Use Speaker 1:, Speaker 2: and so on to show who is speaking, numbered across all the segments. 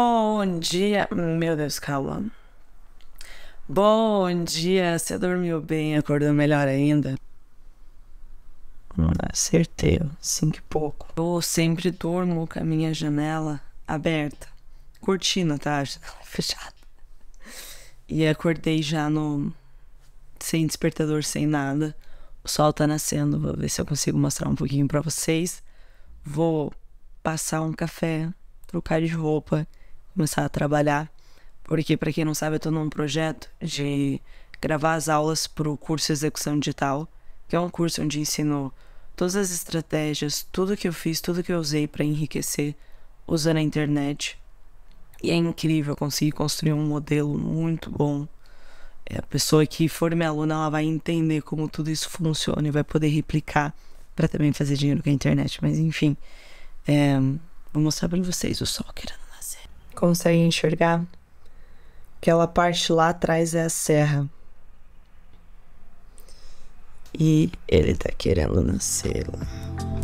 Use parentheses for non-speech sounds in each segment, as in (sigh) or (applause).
Speaker 1: Bom dia. Meu Deus, calma. Bom dia. Você dormiu bem? Acordou melhor ainda? Acertei, cinco e pouco. Eu sempre durmo com a minha janela aberta. Cortina, tá? Janela (laughs) fechada. E acordei já no. sem despertador, sem nada. O sol tá nascendo. Vou ver se eu consigo mostrar um pouquinho para vocês. Vou passar um café, trocar de roupa, começar a trabalhar. Porque, para quem não sabe, eu tô num projeto de gravar as aulas pro curso Execução Digital, que é um curso onde ensino todas as estratégias, tudo que eu fiz, tudo que eu usei para enriquecer usando a internet. E é incrível, eu consegui construir um modelo muito bom. É, a pessoa que for minha aluna, ela vai entender como tudo isso funciona e vai poder replicar para também fazer dinheiro com a internet. Mas enfim, é, vou mostrar para vocês o nascer. Consegue enxergar? Aquela parte lá atrás é a serra. E ele tá querendo nascer lá.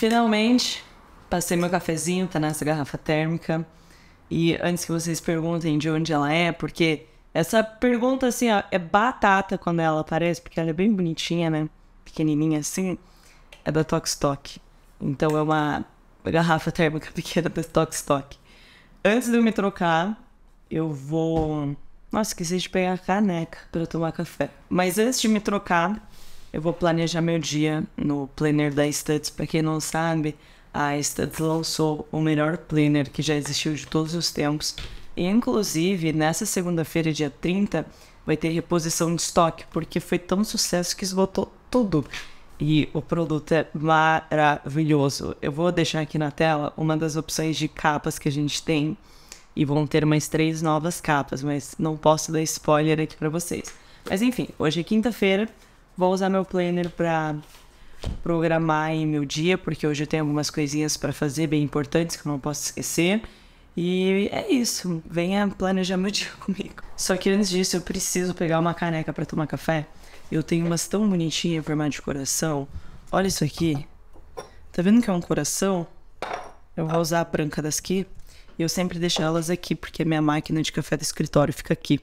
Speaker 1: Finalmente, passei meu cafezinho, tá nessa garrafa térmica. E antes que vocês perguntem de onde ela é, porque essa pergunta, assim, ó, é batata quando ela aparece, porque ela é bem bonitinha, né? Pequenininha assim. É da Tokstok. Então é uma garrafa térmica (laughs) pequena da Tokstok. Antes de eu me trocar, eu vou. Nossa, esqueci de pegar a caneca para tomar café. Mas antes de me trocar, eu vou planejar meu dia no planner da Studs. Para quem não sabe, a Studs lançou o melhor planner que já existiu de todos os tempos. E, inclusive, nessa segunda-feira, dia 30, vai ter reposição de estoque, porque foi tão sucesso que esgotou tudo. E o produto é maravilhoso. Eu vou deixar aqui na tela uma das opções de capas que a gente tem. E vão ter mais três novas capas, mas não posso dar spoiler aqui para vocês. Mas enfim, hoje é quinta-feira. Vou usar meu planner para programar em meu dia, porque hoje eu tenho algumas coisinhas para fazer bem importantes que eu não posso esquecer. E é isso, venha planejar meu (laughs) dia comigo. Só que antes disso, eu preciso pegar uma caneca para tomar café. Eu tenho umas tão bonitinhas em formato de coração. Olha isso aqui. Tá vendo que é um coração? Eu vou usar a branca das aqui. E eu sempre deixo elas aqui, porque a minha máquina de café do escritório fica aqui.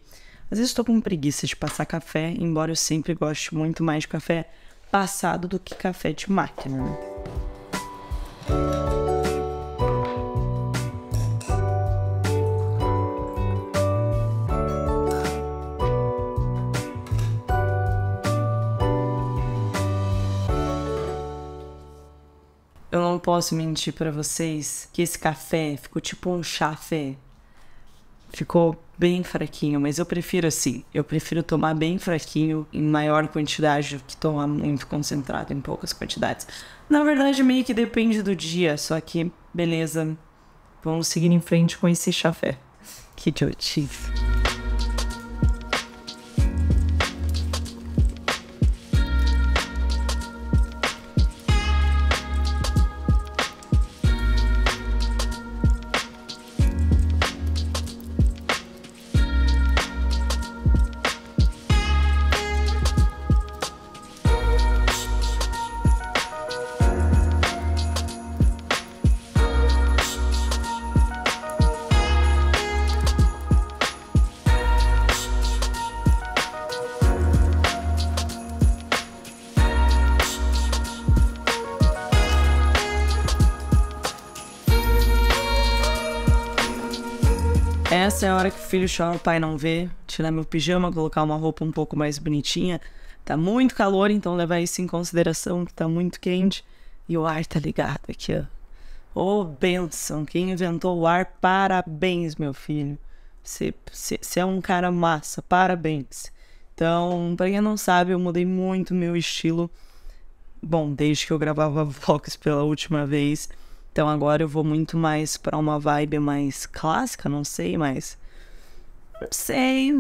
Speaker 1: Às vezes estou com preguiça de passar café, embora eu sempre goste muito mais de café passado do que café de máquina. Né? Eu não posso mentir para vocês que esse café ficou tipo um chafé Ficou bem fraquinho, mas eu prefiro assim. Eu prefiro tomar bem fraquinho em maior quantidade do que tomar muito concentrado em poucas quantidades. Na verdade, meio que depende do dia, só que beleza. Vamos seguir em frente com esse chafé. Que idiotice. Essa é a hora que o filho chora, o pai não vê. Tirar meu pijama, colocar uma roupa um pouco mais bonitinha. Tá muito calor, então levar isso em consideração que tá muito quente. E o ar tá ligado aqui, ó. Ô, oh, benção. Quem inventou o ar, parabéns, meu filho. Você é um cara massa, parabéns. Então, pra quem não sabe, eu mudei muito meu estilo. Bom, desde que eu gravava (laughs) vlogs pela última vez. Então agora eu vou muito mais para uma vibe mais clássica, não sei, mas. Não sei,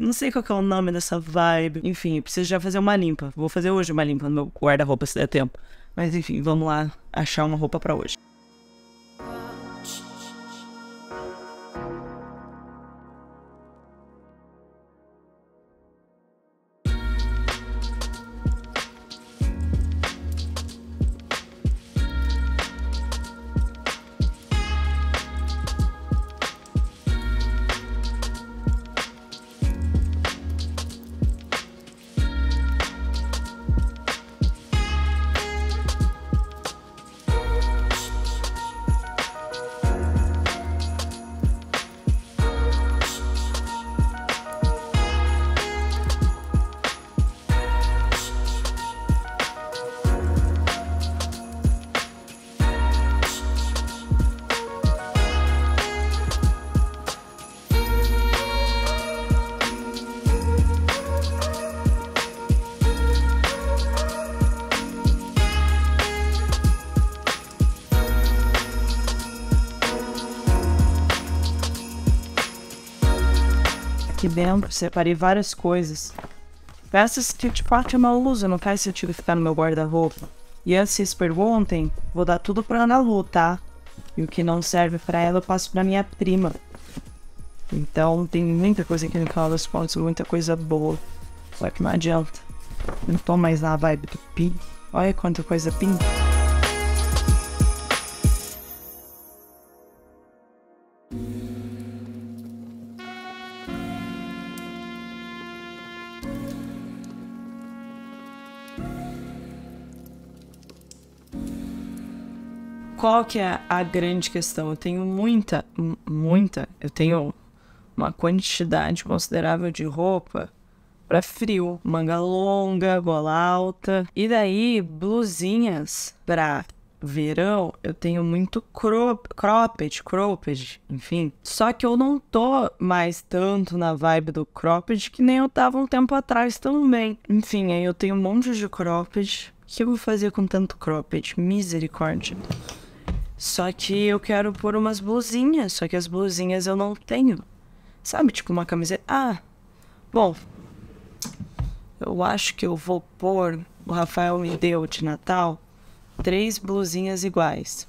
Speaker 1: não sei qual é o nome dessa vibe. Enfim, preciso já fazer uma limpa. Vou fazer hoje uma limpa no meu guarda-roupa se der tempo. Mas enfim, vamos lá achar uma roupa para hoje. Aqui dentro, separei várias coisas. Peças que de fato é uma uso, não faz sentido ficar no meu guarda-roupa. E antes vocês perguntem, vou dar tudo pra Ana Lu, tá? E o que não serve para ela eu passo pra minha prima. Então tem muita coisa aqui no canal das pontes, muita coisa boa. Só que não adianta. Não tô mais na vibe do pink. Olha quanta coisa pink. Qual que é a grande questão? Eu tenho muita, muita, eu tenho uma quantidade considerável de roupa para frio, manga longa, gola alta. E daí, blusinhas para verão, eu tenho muito crop, cropped, cropped, enfim. Só que eu não tô mais tanto na vibe do cropped que nem eu tava um tempo atrás também. Enfim, aí eu tenho um monte de cropped. O que eu vou fazer com tanto cropped? Misericórdia. Só que eu quero pôr umas blusinhas, só que as blusinhas eu não tenho. Sabe, tipo uma camiseta. Ah, bom. Eu acho que eu vou pôr. O Rafael me deu de Natal três blusinhas iguais.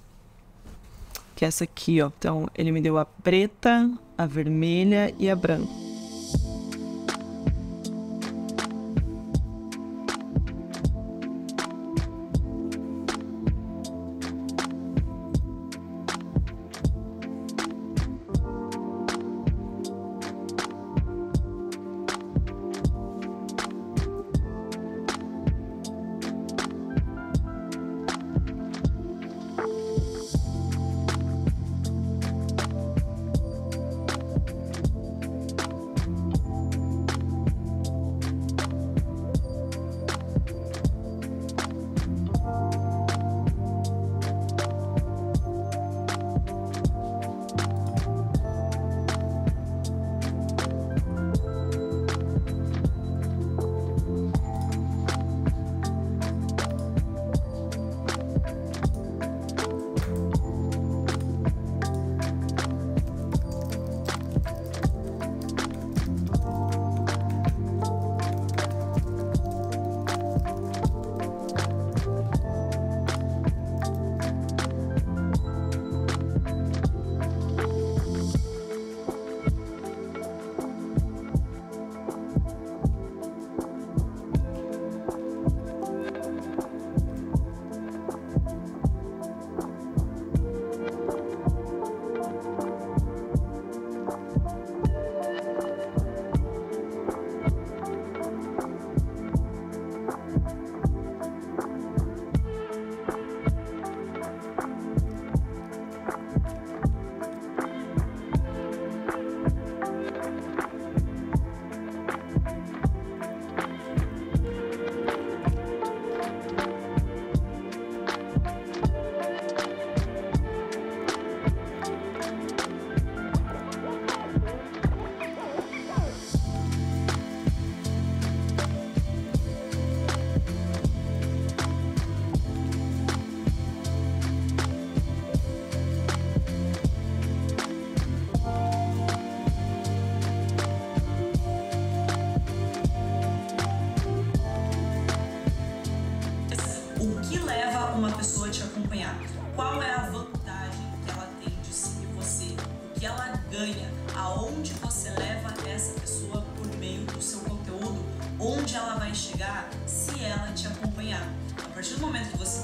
Speaker 1: Que é essa aqui, ó. Então, ele me deu a preta, a vermelha e a branca.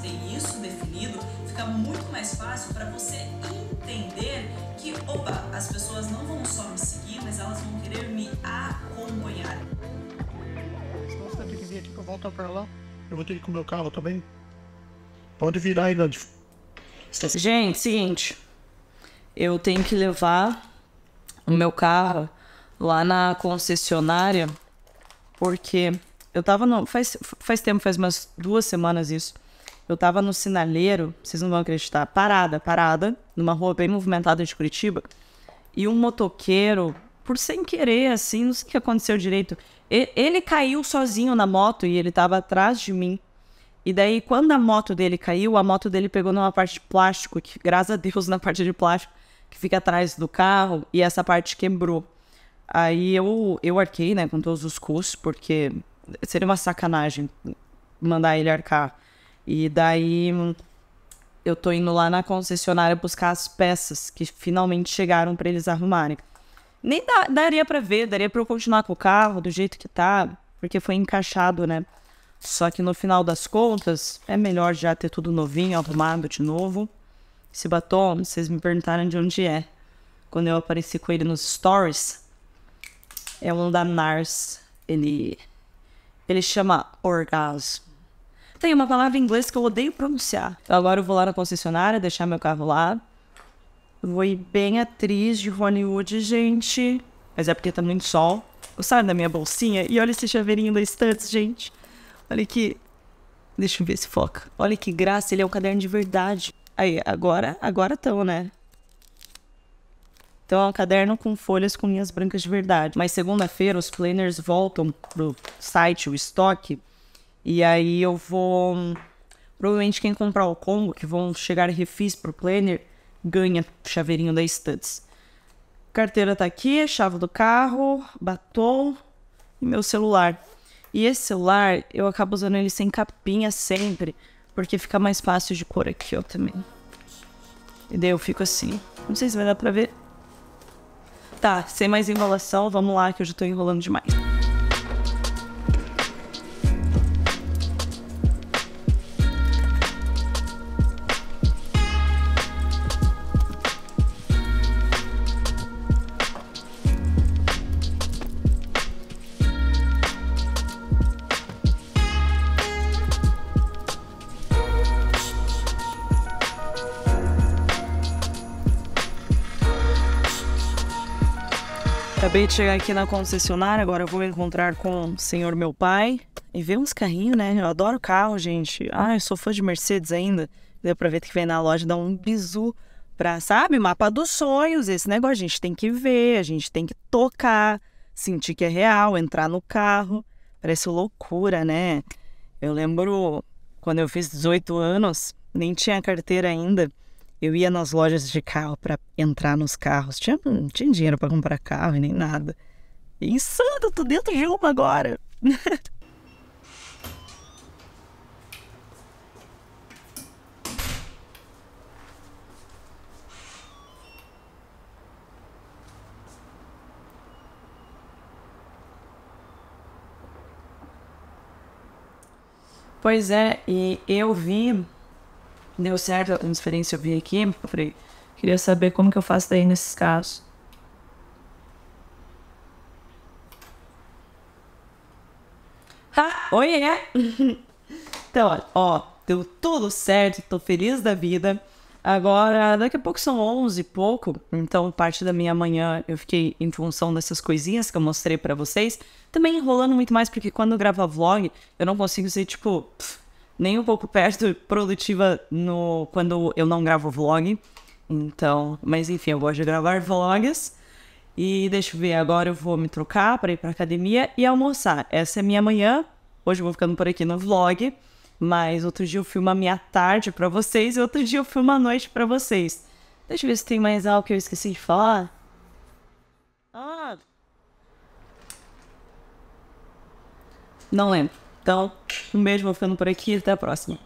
Speaker 2: Tem isso definido, fica muito mais fácil para você entender que, opa, as pessoas não vão só me seguir, mas elas vão querer me acompanhar.
Speaker 3: Senão você tem que vir aqui pra voltar pra lá. Eu vou ter que ir com o meu carro também. Pode virar aí, Nandi.
Speaker 1: Gente, seguinte. Eu tenho que levar o meu carro lá na concessionária porque eu tava no. Faz, faz tempo, faz umas duas semanas isso. Eu tava no sinaleiro, vocês não vão acreditar, parada, parada, numa rua bem movimentada de Curitiba. E um motoqueiro, por sem querer, assim, não sei o que aconteceu direito. Ele caiu sozinho na moto e ele tava atrás de mim. E daí, quando a moto dele caiu, a moto dele pegou numa parte de plástico, que graças a Deus (laughs) na parte de plástico, que fica atrás do carro, e essa parte quebrou. Aí eu, eu arquei, né, com todos os custos, porque seria uma sacanagem mandar ele arcar. E daí eu tô indo lá na concessionária buscar as peças que finalmente chegaram para eles arrumarem. Nem daria pra ver, daria pra eu continuar com o carro do jeito que tá, porque foi encaixado, né? Só que no final das contas, é melhor já ter tudo novinho, arrumado de novo. Esse batom, vocês me perguntaram de onde é. Quando eu apareci com ele nos stories, é um da NARS. Ele, ele chama Orgasmo. Tem uma palavra em inglês que eu odeio pronunciar. Então agora eu vou lá na concessionária, deixar meu carro lá. Vou ir bem atriz de Hollywood, gente. Mas é porque tá muito sol. Gostaram da minha bolsinha? E olha esse chaveirinho da Studs, gente. Olha que. Deixa eu ver se foca. Olha que graça, ele é um caderno de verdade. Aí, agora, agora estão, né? Então é um caderno com folhas com linhas brancas de verdade. Mas segunda-feira os planners voltam pro site, o estoque. E aí eu vou. Provavelmente quem comprar o combo, que vão chegar refis pro planner, ganha chaveirinho da Studs. Carteira tá aqui, chave do carro, batom e meu celular. E esse celular, eu acabo usando ele sem capinha sempre, porque fica mais fácil de pôr aqui, ó, também. E daí eu fico assim. Não sei se vai dar pra ver. Tá, sem mais enrolação, vamos lá que eu já tô enrolando demais. Acabei de chegar aqui na concessionária, agora vou encontrar com o senhor meu pai e ver uns carrinhos, né? Eu adoro carro, gente. Ah, eu sou fã de Mercedes ainda. Deu pra ver que vem na loja dar um bizu pra, sabe? Mapa dos sonhos, esse negócio. A gente tem que ver, a gente tem que tocar, sentir que é real, entrar no carro. Parece loucura, né? Eu lembro quando eu fiz 18 anos, nem tinha carteira ainda. Eu ia nas lojas de carro para entrar nos carros. Tinha, não tinha dinheiro para comprar carro e nem nada. Insano, tô dentro de uma agora. (laughs) Pois é, e eu vi deu certo a transferência, eu vi aqui, eu falei, queria saber como que eu faço daí nesses casos. Ah, oi, é? (laughs) então, ó, deu tudo certo, tô feliz da vida. Agora, daqui a pouco são 11 e pouco, então parte da minha manhã eu fiquei em função dessas coisinhas que eu mostrei pra vocês. Também enrolando muito mais, porque quando eu gravo vlog, eu não consigo ser, tipo, pff, nem um pouco perto produtiva no quando eu não gravo vlog. Então, mas enfim, eu gosto de gravar vlogs. E deixa eu ver, agora eu vou me trocar para ir para academia e almoçar. Essa é minha manhã. Hoje eu vou ficando por aqui no vlog, mas outro dia eu filmo a minha tarde para vocês e outro dia eu filmo a noite para vocês. Deixa eu ver se tem mais algo que eu esqueci de falar. Ah. Não lembro. Então, um beijo, vou ficando por aqui e até a próxima.